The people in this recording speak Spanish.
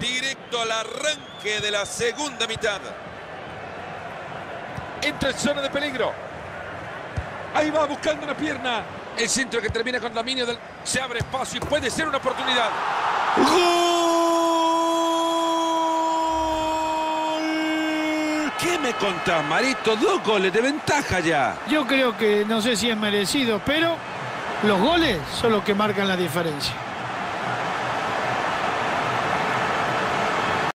Directo al arranque de la segunda mitad. Entra en zona de peligro. Ahí va buscando una pierna. El centro que termina con dominio del... Se abre espacio y puede ser una oportunidad. ¡Gol! ¿Qué me contás, Marito? Dos goles de ventaja ya. Yo creo que no sé si es merecido, pero los goles son los que marcan la diferencia.